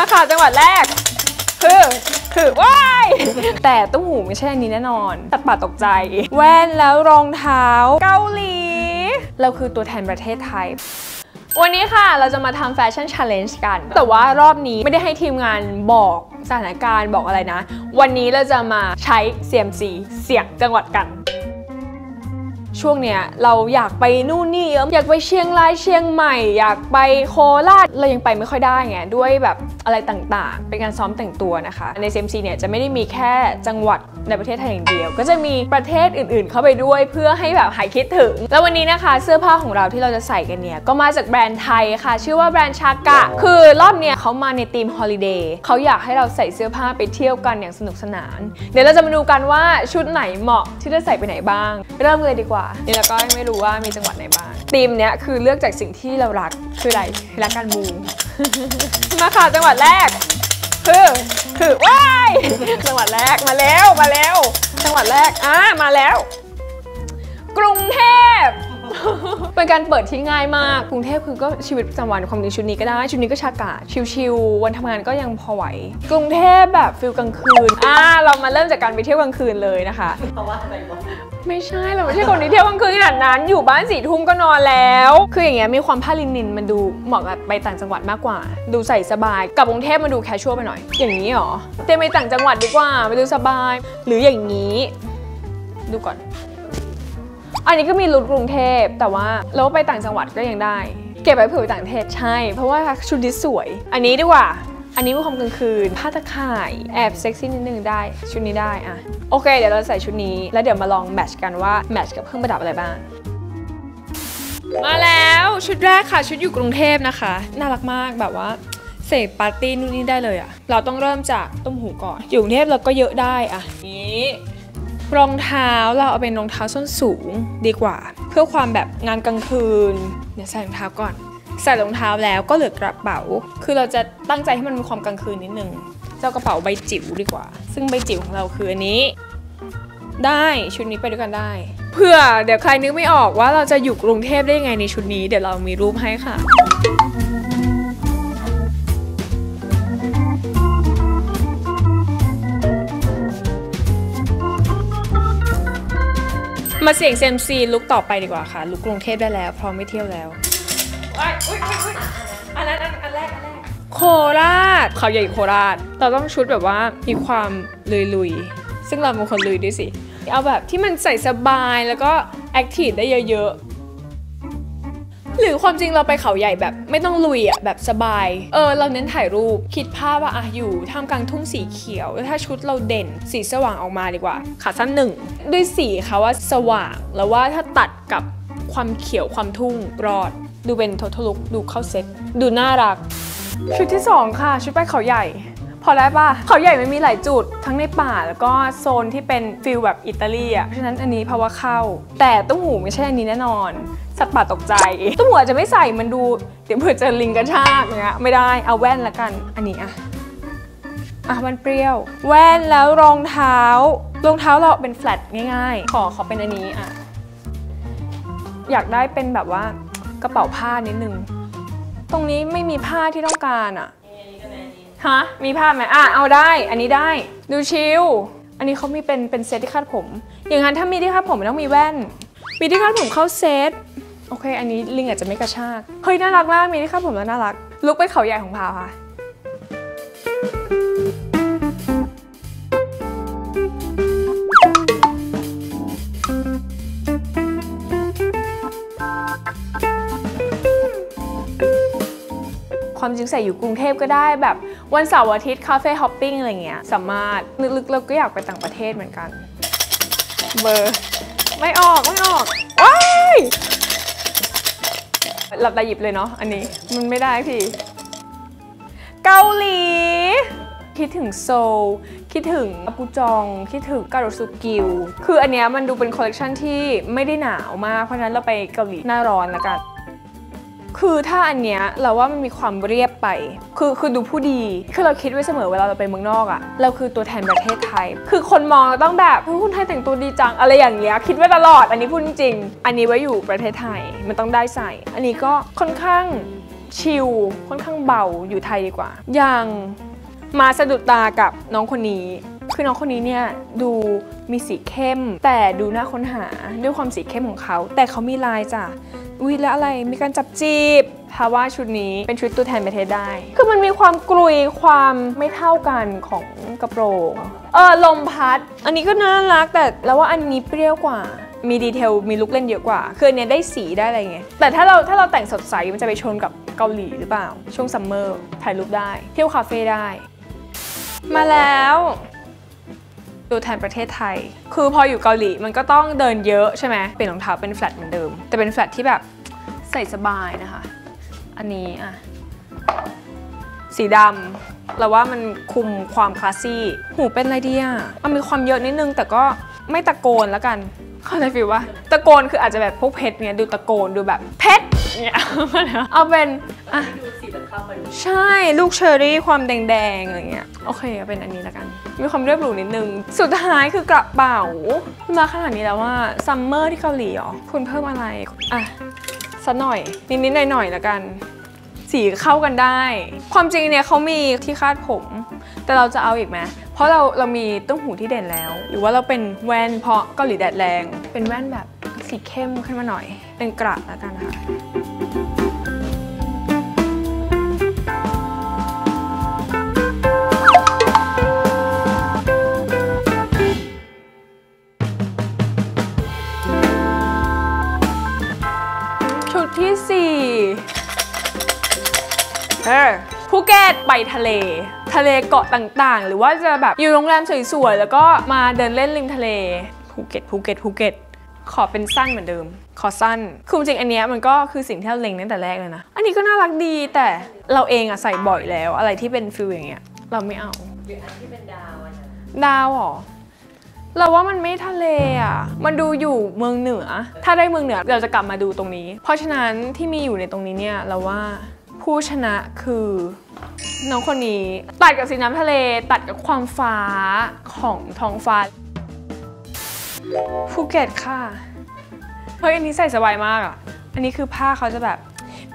มาค่ะจังหวัดแรก คือคือว้ายแต่ตุ้หูไม่ใช่อันนี้แน่นอน ตัดป่าตกใจ แว่นแล้วรองเท้าเกาหลี เราคือตัวแทนประเทศไทยวันนี้ค่ะเราจะมาทำแฟชั่น challenge กัน แต่ว่ารอบนี้ไม่ได้ให้ทีมงานบอกสถานการณ์บอกอะไรนะ วันนี้เราจะมาใช้ CMC เสียงจังหวัดกัน ช่วงเนี้ยเราอยากไปนู่นนี่เยอะอยากไปเชียงรายเชียงใหม่ อยากไปโคราชเรายังไปไม่ค่อยได้ไงด้วยแบบอะไรต่างๆ เป็นการซ้อมแต่งตัวนะคะ ใน CMC เนี่ยจะไม่ได้มีแค่จังหวัดในประเทศไทยอย่างเดียว ก็จะมีประเทศอื่นๆ เข้าไปด้วยเพื่อให้แบบหายคิดถึง แล้ววันนี้นะคะเสื้อผ้าของเราที่เราจะใส่กันเนี่ยก็มาจากแบรนด์ไทยค่ะ ชื่อว่าแบรนด์ชากะ คือรอบเนี้ยเขามาในธีมฮอลิเดย์เขาอยากให้เราใส่เสื้อผ้าไปเที่ยวกันอย่างสนุกสนาน เดี๋ยวเราจะมาดูกันว่าชุดไหนเหมาะที่จะใส่ไปไหนบ้าง เริ่มเลยดีกว่านี่เราก็ยังไม่รู้ว่ามีจังหวัดไหนบ้างธีมเนี้ยคือเลือกจากสิ่งที่เรารักคืออะไรรักการมูมาค่ะจังหวัดแรก คือคือว้ายจังหวัดแรกมาแล้วมาแล้ว จังหวัดแรกอ่ามาแล้ว กรุงเทพ เป็นการเปิดที่ง่ายมาก กรุงเทพคือก็ชีวิตประจำวันความจริงชุดนี้ก็ได้ ชุดนี้ก็ชากาศชิลๆวันทำงานก็ยังพอไหว กรุงเทพแบบฟิลกลางคืน อ่า เรามาเริ่มจากการไปเที่ยวกลางคืนเลยนะคะ เพราะว่าอะไรวะไม่ใช่เราไม่ใช่คนที่เที่ยวกลางคืนขนาดนั้น อยู่บ้านสี่ทุ่มก็นอนแล้ว คืออย่างเงี้ยมีความผ้าลินินมันดูเหมาะกับไปต่างจังหวัดมากกว่า ดูใส่สบายกับกรุงเทพมันดูแคชชวลไปหน่อย อย่างนี้เหรอเตรียมไปต่างจังหวัดดีกว่าไปดูสบาย หรืออย่างนี้ ดูก่อน อันนี้ก็มีรุดกรุงเทพ แต่ว่าเราไปต่างจังหวัดก็ยังได้ เก็บไว้เผื่อไปต่างประเทศใช่ เพราะว่าชุดนี้สวย อันนี้ดีกว่า อันนี้มีความกลางคืน ผ้าตะข่ายแอบเซ็กซี่นิดนึงได้ ชุดนี้ได้อะโอเค เดี๋ยวเราใส่ชุดนี้ แล้วเดี๋ยวมาลองแมทช์กันว่าแมทช์กับเครื่องประดับอะไรบ้างมาแล้วชุดแรกค่ะชุดอยู่กรุงเทพนะคะ น่ารักมากแบบว่าเสพปาร์ตี้นู่นนี่ได้เลยอะเราต้องเริ่มจากต้มหูก่อน อยู่กรุงเทพเราก็เยอะได้อะนี้ รองเท้าเราเอาเป็นรองเท้าส้นสูงดีกว่า เพื่อความแบบงานกลางคืนเดี๋ยวใส่รองเท้าก่อน ใส่รองเท้าแล้วก็เหลือกระเป๋า คือเราจะตั้งใจให้มันมีความกลางคืนนิดนึงเจ้ากระเป๋าใบจิ๋วดีกว่า ซึ่งใบจิ๋วของเราคืออันนี้ ได้ชุดนี้ไปด้วยกันได้เพื่อเดี๋ยวใครนึกไม่ออกว่าเราจะอยู่กรุงเทพได้ยังไงในชุดนี้ เดี๋ยวเรามีรูปให้ค่ะ มาเสี่ยงเซียมซี look ต่อไปดีกว่าค่ะ look กรุงเทพได้แล้ว พร้อมไม่เที่ยวแล้วอุ๊ยอุ๊ยอุ๊ยอันนั้นอันอันแรกอันแรกโคราชเขาใหญ่โคราช เราต้องชุดแบบว่ามีความลุยๆ ซึ่งเราเป็นคนลุยด้วยสิ เอาแบบที่มันใส่สบายแล้วก็ active ได้เยอะๆ หรือความจริงเราไปเขาใหญ่แบบไม่ต้องลุยอะแบบสบาย เออ เราเน้นถ่ายรูปคิดภาพว่าอะอยู่ท่ามกลางทุ่งสีเขียว ถ้าชุดเราเด่นสีสว่างออกมาดีกว่า ขาสั้นหนึ่งด้วยสีเราว่าสว่างเราว่าถ้าตัดกับความเขียวความทุ่งรอด ดูเป็นท o ทลุกดูเข้าเซ็ตดูน่ารัก ชุดที่ 2 ค่ะ ชุดไปเขาใหญ่ พอได้ป่ะเขาใหญ่มันมีหลายจุดทั้งในป่าแล้วก็โซนที่เป็น feel แบบอิตาลีอะเพราะฉะนั้นอันนี้เราว่าเข้า แต่ตุ้มหูไม่ใช่อันนี้แน่นอน สัตว์ป่าตกใจตุ้มหูอาจจะไม่ใส่มันดู เดี๋ยวเผื่อเจอลิงกระชากเงี้ยไม่ได้เอาแว่นละกันอันนี้อะอะมันเปรี้ยว แว่นแล้วรองเท้ารองเท้าเราเป็นแฟลตง่ายๆ ขอขอเป็นอันนี้อะอยากได้เป็นแบบว่ากระเป๋าผ้านิดนึง ตรงนี้ไม่มีผ้าที่ต้องการอะ ฮะ มีภาพไหมอะ เอาได้ อันนี้ได้ ดูชิล อันนี้เขามีเป็นเป็นเซตที่คาดผม อย่างนั้นถ้ามีที่คาดผมมันต้องมีแว่น มีที่คาดผมเข้าเซต โอเค อันนี้ลิงอาจจะไม่กระชาก เฮ้ย น่ารักมาก มีที่คาดผมแล้วน่ารัก ลุกไปเขาใหญ่ของพาวค่ะ ความจริงใส่อยู่กรุงเทพก็ได้แบบวันเสาร์อาทิตย์คาเฟ่ฮอปปิ้งอะไรเงี้ยสามารถลึกๆเราก็อยากไปต่างประเทศเหมือนกัน เบอร์ไม่ออกไม่ออกว้ายหลับตาหยิบเลยเนาะอันนี้มันไม่ได้พี่ เกาหลี คิดถึงโซลคิดถึงปูจอง คิดถึงการุสุกิว คืออันเนี้ยมันดูเป็นคอลเลกชันที่ไม่ได้หนาวมาก เพราะฉะนั้นเราไปเกาหลีหน้าร้อนละกัน คือถ้าอันเนี้ยเราว่ามันมีความเรียบไป คือคือดูผู้ดี คือเราคิดไว้เสมอเวลาเราไปเมืองนอกอะเราคือตัวแทนประเทศไทย คือคนมองเราต้องแบบเฮ้คนไทยแต่งตัวดีจังอะไรอย่างเงี้ยคิดไว้ตลอด อันนี้พูดจริง อันนี้ไว้อยู่ประเทศไทยมันต้องได้ใส่ อันนี้ก็ค่อนข้างชิลค่อนข้างเบาอยู่ไทยดีกว่า อย่างมาสะดุดตากับน้องคนนี้ คือน้องคนนี้เนี่ยดูมีสีเข้ม แต่ดูน่าค้นหาด้วยความสีเข้มของเขา แต่เขามีลายจ้ะอุ้ยแล้วอะไรมีการจับจีบเพราะว่าชุดนี้เป็นชุดตัวแทนประเทศได้ คือมันมีความกลุยความไม่เท่ากันของกระโปรง เออลมพัด อันนี้ก็น่ารักแต่เราว่าอันนี้เปรี้ยวกว่า มีดีเทลมีลุกเล่นเยอะกว่า คือเนี้ยได้สีได้อะไรเงี้ย แต่ถ้าเราถ้าเราแต่งสดใสมันจะไปชนกับเกาหลีหรือเปล่า ช่วง summer ถ่ายรูปได้ เที่ยวคาเฟ่ได้ มาแล้ว ตัวแทนประเทศไทย คือพออยู่เกาหลีมันก็ต้องเดินเยอะใช่ไหมเปลี่ยนรองเท้าเป็นแฟลตเหมือนเดิม แต่เป็นแฟลตที่แบบใส่สบายนะคะ อันนี้อะ สีดำเราว่ามันคุมความ classy หูเป็นอะไรดีอะมันมีความเยอะนิดนึง แต่ก็ไม่ตะโกนแล้วกันเข้าใจ feel ว่าตะโกนคืออาจจะแบบพวกเพชรเนี่ยดูตะโกนดูแบบเพชรเนี่ยเอาเป็นอะ เข้ากันใช่ลูกเชอรี่ความแดงๆอะไรเงี้ยโอเคเอาเป็นอันนี้แล้วกัน มีความเรียบหรูนิดนึง สุดท้ายคือกระเป๋ามาขนาดนี้แล้วว่า summer ที่เกาหลีเหรอคุณเพิ่มอะไรอะสักหน่อย นิดๆหน่อยๆแล้วกันสีเข้ากันได้ ความจริงเนี่ยเขามีที่คาดผม แต่เราจะเอาอีกไหม เพราะเราเรามีตุ้งหูที่เด่นแล้ว หรือว่าเราเป็นแว่นเพราะเกาหลีแดดแรง เป็นแว่นแบบสีเข้มขึ้นมาหน่อย เป็นกระแล้วกันค่ะ เออภูเก็ตไปทะเล ทะเลเกาะต่างๆ หรือว่าจะแบบอยู่โรงแรมสวยๆ แล้วก็มาเดินเล่นริมทะเลภูเก็ตภูเก็ตภูเก็ตขอเป็นสั้นเหมือนเดิม ขอสั้น คือจริงอันเนี้ยมันก็คือสิ่งที่เราเล็งตั้งแต่แรกเลยนะ อันนี้ก็น่ารักดีแต่เราเองอะใส่บ่อยแล้ว อะไรที่เป็น feel อย่างเงี้ย เราไม่เอาหรืออันที่เป็นดาวอะนะดาวเหรอ เราว่ามันไม่ทะเลอะ มันดูอยู่เมืองเหนือ ถ้าได้เมืองเหนือเราจะกลับมาดูตรงนี้ เพราะฉะนั้นที่มีอยู่ในตรงนี้เนี่ยเราว่า ผู้ชนะคือน้องคนนี้ตัดกับสีน้ำทะเลตัดกับความฟ้าของท้องฟ้าภูเก็ตค่ะ เฮ้ย อันนี้ใส่สบายมากอะ อันนี้คือผ้าเขาจะแบบ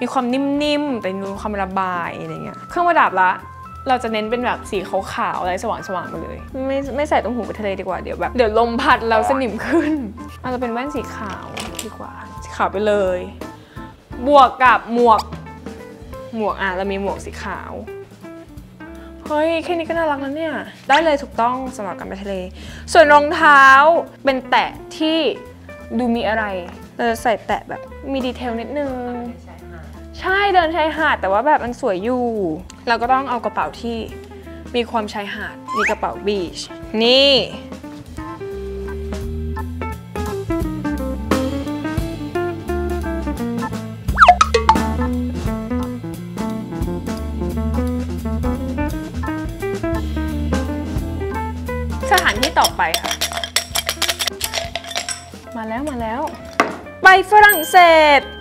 มีความนิ่มๆ แต่มีความระบายอะไรเงี้ย เครื่องประดับละ เราจะเน้นเป็นแบบสีขาวๆ อะไรสว่างๆไปเลย ไม่ไม่ใส่ตรงหูไปทะเลดีกว่า เดี๋ยวแบบเดี๋ยวลมพัดเราสนิมขึ้น อาจจะเป็นแว่นสีขาวดีกว่า สีขาวไปเลย บวกกับหมวก หมวกอะเรามีหมวกสีขาว เฮ้ย แค่นี้ก็น่ารักแล้วเนี่ย ได้เลยถูกต้องสำหรับการไปทะเล ส่วนรองเท้าเป็นแตะที่ดูมีอะไร เราจะใส่แตะแบบมีดีเทลนิดนึง ใช่ค่ะใช่เดินชายหาดแต่ว่าแบบมันสวยอยู่ เราก็ต้องเอากระเป๋าที่มีความชายหาด มีกระเป๋าบีช นี่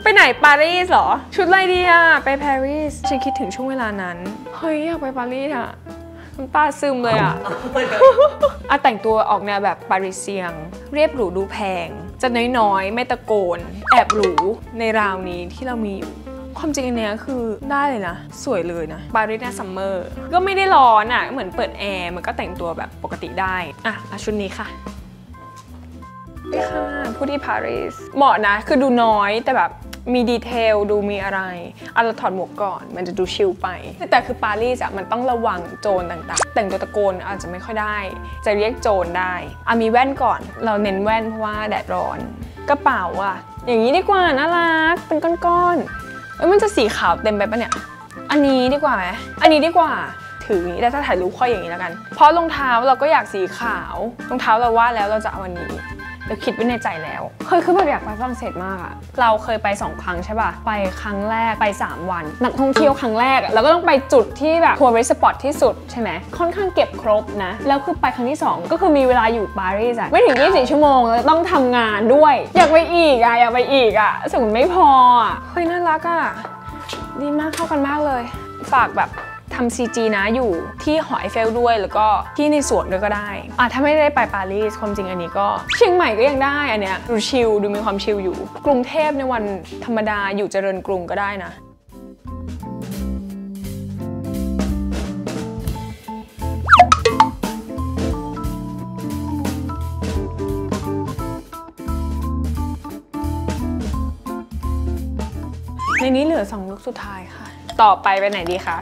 ไปไหนปารีสเหรอ ชุดอะไรดีอะไปปารีสฉันคิดถึงช่วงเวลานั้น เฮ้ยอยากไปปารีสอะน้ำตาซึมเลยอะอะแต่งตัวออกแนวแบบ Parisienne เรียบหรูดูแพง จะน้อยๆ ไม่ตะโกน แอบหรูในราวนี้ที่เรามีอยู่ความจริงอันเนี้ยคือได้เลยนะ สวยเลยนะปารีสหน้า summer ก็ไม่ได้ร้อนอะเหมือนเปิดแอร์มันก็แต่งตัวแบบปกติได้ อะเอาชุดนี้ค่ะนี่ค่ะ ผู้ที่ปารีสเหมาะนะ คือดูน้อยแต่แบบ มีดีเทลดูมีอะไรเอาเราถอดหมวกก่อน มันจะดูชิลไป แต่คือปารีสอะมันต้องระวังโจรต่างๆ แต่งตัวตะโกนอาจจะไม่ค่อยได้ จะเรียกโจรได้อะมีแว่นก่อน เราเน้นแว่นเพราะว่าแดดร้อน กระเป๋าอะอย่างนี้ดีกว่าน่ารักเป็นก้อนๆเอ้ยมันจะสีขาวเต็มไปปะเนี่ย อันนี้ดีกว่าไหมอันนี้ดีกว่าถืออย่างนี้แต่ถ้าถ่ายรูปค่อยอย่างนี้แล้วกัน เพราะรองเท้าเราก็อยากสีขาว รองเท้าเราว่าแล้วเราจะเอาอันนี้ เดี๋ยวคิดไว้ในใจแล้วเคยคือแบบอยากไปฝรั่งเศสมากอะเราเคยไป 2 ครั้งใช่ป่ะ ไปครั้งแรกไป 3 วัน นักท่องเที่ยวครั้งแรกอะเราก็ต้องไปจุดที่แบบ tourist spot ที่สุดใช่ไหมค่อนข้างเก็บครบนะ แล้วคือไปครั้งที่ 2 ก็คือมีเวลาอยู่ปารีสอะไม่ถึง 24 ชั่วโมงแล้วต้องทำงานด้วย อยากไปอีกอะอยากไปอีกอะรู้สึกมันไม่พออะเฮ้ยน่ารักอะดีมากเข้ากันมากเลย ฝากแบบ ทำ CG นะอยู่ที่หอไอเฟลด้วย แล้วก็ที่ในสวนด้วยก็ได้อะถ้าไม่ได้ไปปารีสความจริงอันนี้ก็เชียงใหม่ก็ยังได้อันเนี้ยดูชิลดูมีความชิลอยู่ กรุงเทพในวันธรรมดาอยู่เจริญกรุงก็ได้นะในนี้เหลือ 2 ลูกสุดท้ายค่ะ ต่อไปไปไหนดีคะ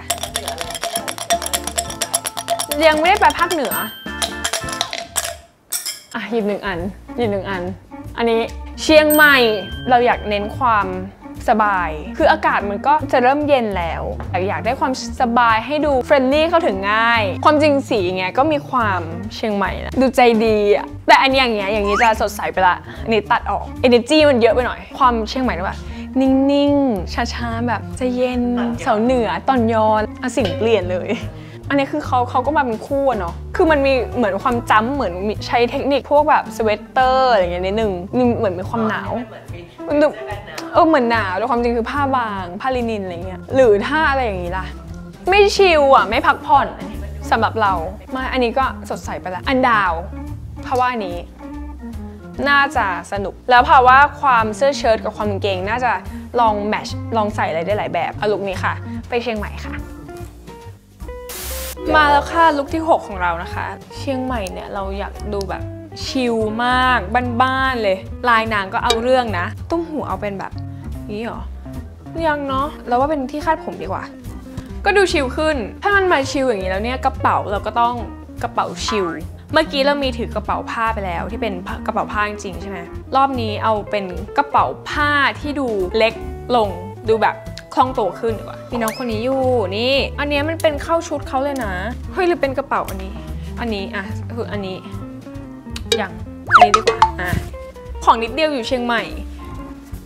ยังไม่ได้ไปภาคเหนือ อะหยิบหนึ่งอันหยิบหนึ่งอัน อันนี้เชียงใหม่เราอยากเน้นความสบาย คืออากาศมันก็จะเริ่มเย็นแล้ว แต่อยากได้ความสบายให้ดู friendly เข้าถึงง่าย ความจริงสีอย่างเงี้ยก็มีความเชียงใหม่นะ ดูใจดีอะแต่อันอย่างเงี้ยอย่างนี้จะสดใสไปละ อันนี้ตัดออก energy มันเยอะไปหน่อย ความเชียงใหม่นะแบบนิ่งๆ ช้าๆ แบบใจเย็น เสาเหนือ ตอนยอน เอะสิ่งเปลี่ยนเลย อันนี้คือเขาเขาก็มาเป็นคู่เนาะ คือมันมีเหมือนความจ้ำเหมือนใช้เทคนิคพวกแบบสเวตเตอร์อะไรเงี้ยนิดนึงมีเหมือนมีความหนาวมันดูเออเหมือนหนาวแต่ความจริงคือผ้าบางผ้าลินินอะไรเงี้ยหรือถ้าอะไรอย่างงี้ล่ะ ไม่ชิลอะไม่พักผ่อนสำหรับเรามาอันนี้ก็สดใสไปละอันดาวเพราะว่านี้ น่าจะสนุก แล้วเพราะว่าความเสื้อเชิ้ตกับความกางเกง น่าจะลองแมทช์ลองใส่อะไรได้หลายแบบเอาลุคนี้ค่ะ ไปเชียงใหม่ค่ะ มาแล้วค่ะลุคที่ 6 ของเรานะคะ เชียงใหม่เนี่ยเราอยากดูแบบชิลมากบ้านๆเลย ลายนางก็เอาเรื่องนะ ตุ้มหูเอาเป็นแบบนี้เหรอยังเนาะเราว่าเป็นที่คาดผมดีกว่า ก็ดูชิลขึ้น ถ้ามันมาชิลอย่างนี้แล้วเนี่ยกระเป๋าเราก็ต้องกระเป๋าชิลเมื่อกี้เรามีถือกระเป๋าผ้าไปแล้วที่เป็นกระเป๋าผ้าจริงๆใช่ไหมรอบนี้เอาเป็นกระเป๋าผ้าที่ดูเล็กลงดูแบบ คล่องตัวขึ้นดีกว่ามีน้องคนนี้อยู่นี่ อันเนี้ยมันเป็นเข้าชุดเขาเลยนะเฮ้ยหรือเป็นกระเป๋าอันนี้ อันนี้อะคืออันนี้อย่างอันนี้ดีกว่าอะของนิดเดียวอยู่เชียงใหม่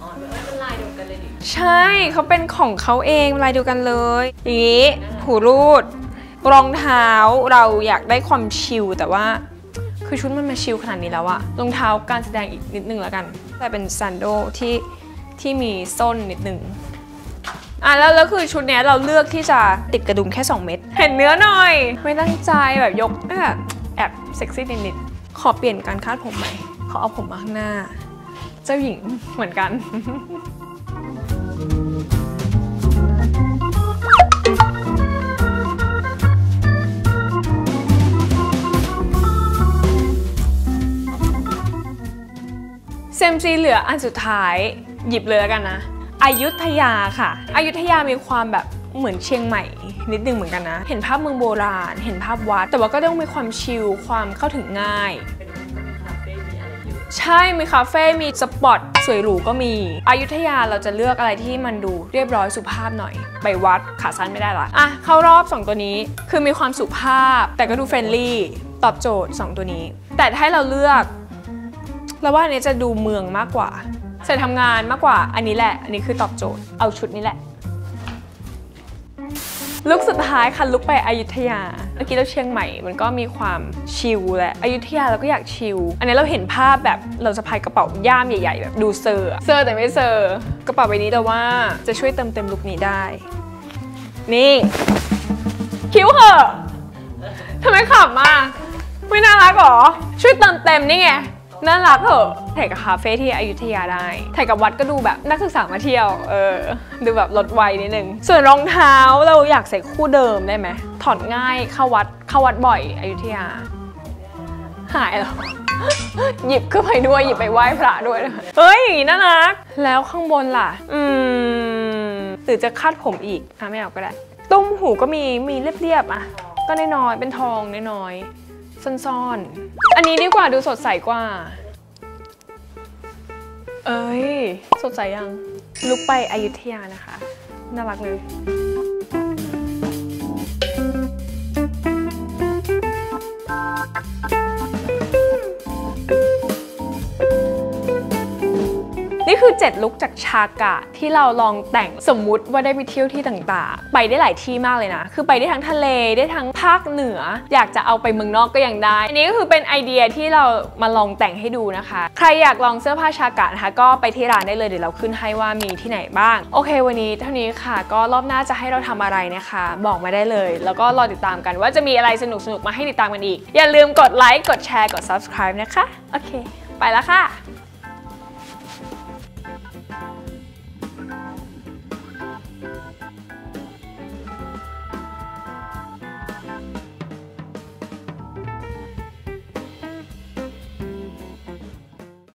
อ๋อเป็นลายเดียวกันเลยดิใช่เขาเป็นของเขาเองลายเดียวกันเลยอย่างนี้หูรูดรองเท้าเราอยากได้ความชิลแต่ว่า คือชุดมันมาชิลขนาดนี้แล้วอะรองเท้าการแสดงอีกนิดนึงแล้วกัน แต่เป็นซันโดที่ที่มีส้นนิดนึง อะแล้วแล้วคือชุดเนี้ยเราเลือกที่จะติดกระดุมแค่ 2 เม็ดเห็นเนื้อหน่อย ไม่ตั้งใจแบบยกแบบแอบเซ็กซี่นิดๆขอเปลี่ยนการคาดผมใหม่ขอเอาผมมาข้างหน้า เจ้าหญิงเหมือนกันเซมซีเหลืออันสุดท้ายหยิบเลยแล้วกันนะ อยุธยาค่ะ อยุธยามีความแบบเหมือนเชียงใหม่ นิดนึงเหมือนกันนะ เห็นภาพเมืองโบราณ เห็นภาพวัด แต่ว่าก็ต้องมีความชิล ความเข้าถึงง่ายเป็นคาเฟ่มีอะไรเยอะใช่ มีคาเฟ่ มี spot สวยหรูก็มี อยุธยาเราจะเลือกอะไรที่มันดูเรียบร้อยสุภาพหน่อย ไปวัดขาสั้นไม่ได้ละอะ เข้ารอบ 2 ตัวนี้ คือมีความสุภาพ แต่ก็ดู friendly ตอบโจทย์ 2 ตัวนี้ แต่ถ้าให้เราเลือกเราว่าอันนี้จะดูเมืองมากกว่า ใส่ทำงานมากกว่าอันนี้แหละ อันนี้คือตอบโจทย์ เอาชุดนี้แหละ ลุคสุดท้ายค่ะลุคไปอยุธยา เมื่อกี้เราเชียงใหม่มันก็มีความ chill แหละอยุธยาเราก็อยาก chill อันนี้เราเห็นภาพแบบเราจะสะพายกระเป๋าย่ามใหญ่ๆแบบดูเซอร์เซอร์แต่ไม่เซอร์กระเป๋าใบนี้แต่ว่าจะช่วยเติมเต็มลุคนี้ได้ นี่ cute เหอะทำไมขำอะไม่น่ารักหรอ ช่วยเติมเต็มนี่ไง น่ารักเหอะถ่ายกับคาเฟ่ที่อยุธยาได้ถ่ายกับวัดก็ดูแบบนักศึกษามาเที่ยว เออ ดูแบบลดวัยนิดนึง ส่วนรองเท้าเราอยากใส่คู่เดิมได้ไหม ถอดง่ายเข้าวัดเข้าวัดบ่อยอยุธยา หายเหรอหยิบขึ้นไปด้วยหยิบไปไหว้พระด้วยนะเฮ้ยน่ารัก แล้วข้างบนล่ะ อืมหรือจะคาดผมอีกอะไม่เอาก็ได้ตุ้มหูก็มีมีเรียบๆอะ ก็น้อยๆเป็นทองน้อยๆ ซ่อนๆ อันนี้ดีกว่าดูสดใสกว่า เอ้ย สดใสยัง ลุกไปอยุธยานะคะ น่ารักเลย คือ 7 ลุกจากชากะที่เราลองแต่งสมมุติว่าได้ไปเที่ยวที่ต่างๆ ไปได้หลายที่มากเลยนะ คือไปได้ทั้งทะเลได้ทั้งภาคเหนือ อยากจะเอาไปเมืองนอกก็ยังได้ อันนี้ก็คือเป็นไอเดียที่เรามาลองแต่งให้ดูนะคะ ใครอยากลองเสื้อผ้าชากะนะคะ ก็ไปที่ร้านได้เลยเดี๋ยวเราขึ้นให้ว่ามีที่ไหนบ้าง โอเค วันนี้เท่านี้ค่ะ ก็รอบหน้าจะให้เราทำอะไรนะคะ บอกมาได้เลย แล้วก็รอติดตามกันว่าจะมีอะไรสนุกๆมาให้ติดตามกันอีก อย่าลืมกดไลค์กดแชร์กด subscribe นะคะโอเค ไปแล้วค่ะ